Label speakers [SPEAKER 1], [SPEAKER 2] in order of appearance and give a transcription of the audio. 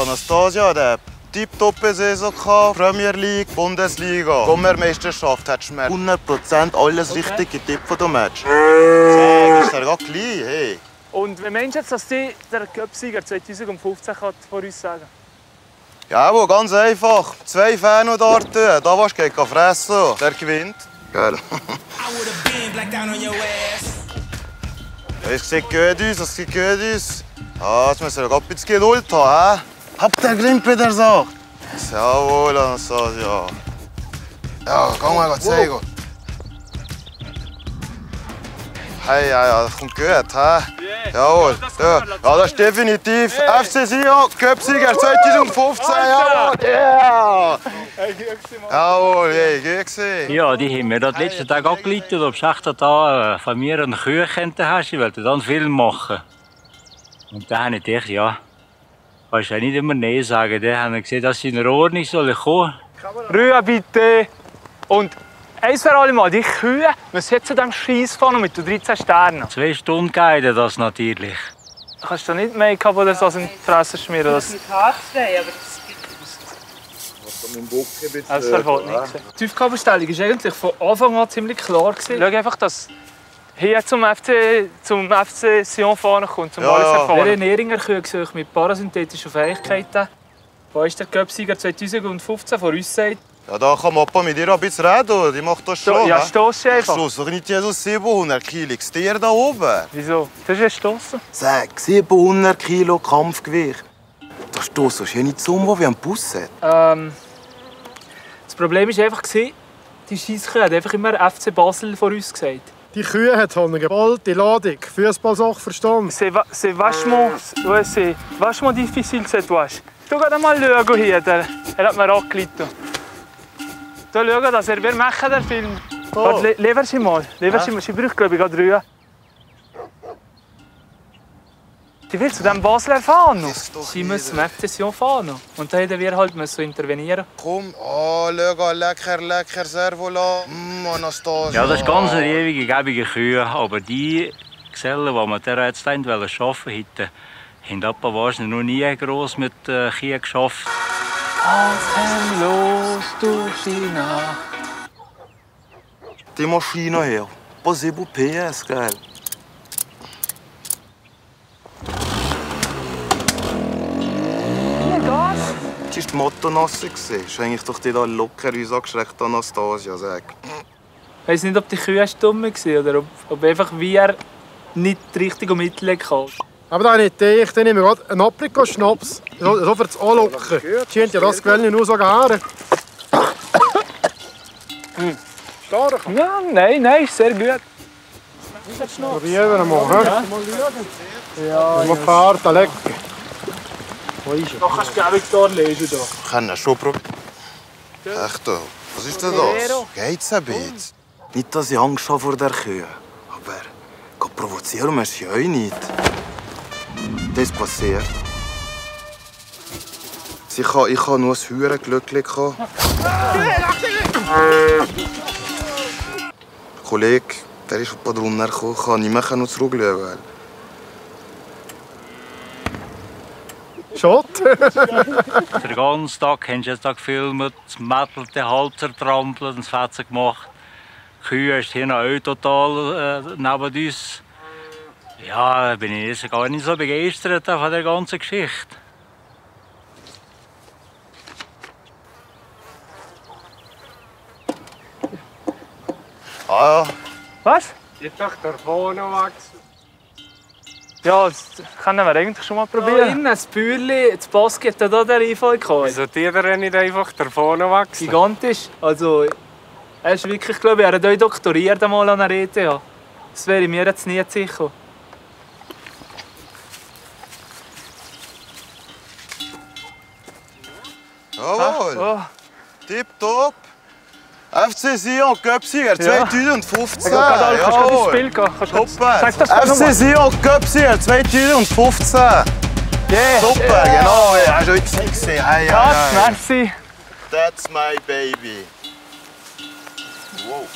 [SPEAKER 1] Anastasia, der tipptoppe Saison gehabt. Premier League, Bundesliga, Sommermeisterschaft. Hättest du mir 100% alles richtig getippt von dem Match. Sag, ist der gar klein, hey.
[SPEAKER 2] Und wie meinst du jetzt, dass die der Cup-Sieger 2015 kann vor uns sagen
[SPEAKER 1] Ja, wo, ganz einfach. Zwei Fans dort, da was gegen fressen. Der gewinnt. Geil. Es sieht gut aus, es sieht gut aus. Ah, jetzt müssen wir ein bisschen Geduld haben. He? Habt ihr Grimp wieder sagt? Jawohl, Anastasia. Ja, geh mal zeigen. Hey, ja, ja, das kommt gut, hä? Jawohl. Ja, ja, das ist definitiv FC Sion, Cup-Sieger 2015, jawohl! Yeah! Jawohl, hey, gut.
[SPEAKER 3] Ja, die haben mir das letzten Tag angeleitet, ob du da von mir einen Küchen hast. Ich wollte dann Film machen. Und dann habe ich gedacht, ja, kannst du ja nicht immer Nein sagen. Dann haben wir gesehen, dass sie in Ordnung soll kommen.
[SPEAKER 2] Ruhe bitte! Und eins für alle Mal, die Kühe müssen jetzt zu diesem Scheiss fahren mit den 13 Sternen.
[SPEAKER 3] Zwei Stunden geiden das natürlich.
[SPEAKER 2] Kannst du nicht Make-up oder so in die Fresse schmieren? Das,
[SPEAKER 4] Mit Haarspray, aber das gibt
[SPEAKER 2] das verfällt nicht. Die Aufgabenstellung war eigentlich von Anfang an ziemlich klar. Gewesen. Schau einfach, dass hier zum FC, zum FC Sion fahren kommt, zum
[SPEAKER 1] Ja,
[SPEAKER 2] alles
[SPEAKER 1] ja.
[SPEAKER 2] erfahren. Der Nähringer Kühe gesucht mit parasynthetischen Fähigkeiten. Wo ist der Cup-Sieger 2015 von uns sagt?
[SPEAKER 1] Ja, da kann Papa mit dir ein bisschen reden, die macht das schon.
[SPEAKER 2] Ja, stoss einfach.
[SPEAKER 1] Schluss, doch nicht Jesus 700 Kilo. Ich dir da oben.
[SPEAKER 2] Wieso? Das ist ein Stossen.
[SPEAKER 1] Sag, 700 Kilo Kampfgewicht. Da stoßt du ja nicht wo wie ein Bus.
[SPEAKER 2] Ähm, das Problem war einfach, die Scheisskühe hat einfach immer FC Basel vor uns gesagt.
[SPEAKER 5] Die Kühe hat eine geballte Ladung. Fußballsache verstanden.
[SPEAKER 2] C'est va- c'est vachement, ouais, c'est vachement difficile cette wasch. Du geh mal schauen hier, der, er hat mir angeleitet. Da schauen, dass er, wir machen den Film.
[SPEAKER 5] Oh.
[SPEAKER 2] Warte, le lever sie mal, lever sie mal, sie braucht glaube ich gerade Ruhe. Die will zu diesem Basler fahren. Sie müssen zum FC Sion fahren. noch. Und da hätten wir halt müssen intervenieren.
[SPEAKER 1] Komm, oh, schau, lecker, lecker Servola. Mm, Anastasia.
[SPEAKER 3] Ja, das ist ganz eine ewige, gebige Kühe. Aber die Gesellen, die wir der jetzt arbeiten wollten, haben wahrscheinlich noch nie gross mit äh, Kühen geschafft.
[SPEAKER 2] Atemlos durch die Nacht.
[SPEAKER 1] Die Maschine her. Possible PS, geil. Das war die Mottonasse. Das ist eigentlich doch die da locker uns angeschreckt, Anastasia. Sag.
[SPEAKER 2] Ich weiß nicht, ob die Kühe stumm waren oder ob, ob einfach wie er nicht richtig um Mittel kam.
[SPEAKER 5] Aber da habe ich gedacht, dann nehmen wir gerade einen Aprikot-Schnaps. So, so für das Anlocken. Scheint ja das Quelle nur so gehören. Stark.
[SPEAKER 2] Ja, nein, nein, ist sehr gut.
[SPEAKER 5] Probieren wir mal. Ja, ja. Fahrt, lecker. Wo ist er?
[SPEAKER 2] Da kannst du Victor lesen. Da.
[SPEAKER 1] Wir können schon probieren. Echt, was ist denn das? Geht's ein bisschen? Nicht, dass ich Angst habe vor der Kühe. Aber provozieren wir sie euch nicht. Das passiert. Ich habe, ich nur ein höheres Glück gehabt. Kollege, der ist paar drunter gekommen. Ich kann nicht mehr zurückschauen.
[SPEAKER 5] Schott.
[SPEAKER 3] Den ganzen Tag haben sie da gefilmt, das Mädel den Hals zertrampelt und das Fetzen gemacht. Die Kühe ist hier noch total äh, neben uns. Ja, bin ich jetzt gar nicht so begeistert von der ganzen Geschichte.
[SPEAKER 1] Ah ja,
[SPEAKER 2] Was?
[SPEAKER 5] Jetzt doch der vorne wachsen.
[SPEAKER 2] Ja, das können wir eigentlich schon mal probieren.
[SPEAKER 6] innen, das Bäuerli, das Basket hat auch der Einfall gehabt.
[SPEAKER 5] Wieso die da nicht einfach der vorne wachsen?
[SPEAKER 6] Gigantisch. Also, er ist wirklich, glaube ich, er hat auch doktoriert einmal an der ETH. Das wäre mir jetzt nie sicher.
[SPEAKER 1] Jawohl.
[SPEAKER 2] Oh,
[SPEAKER 1] Tipptopp. FC Sion, Göpsiger 2015.
[SPEAKER 2] ich kann gerade kannst du ins. Spiel gehen. Kannst
[SPEAKER 1] FC. Sion, Göpsiger 2015.
[SPEAKER 2] Yeah.
[SPEAKER 1] Super, genau. Ja, hast du heute gesehen. Hey,
[SPEAKER 2] Ja,
[SPEAKER 1] hey, hey.
[SPEAKER 2] merci.
[SPEAKER 1] That's my baby. Wow.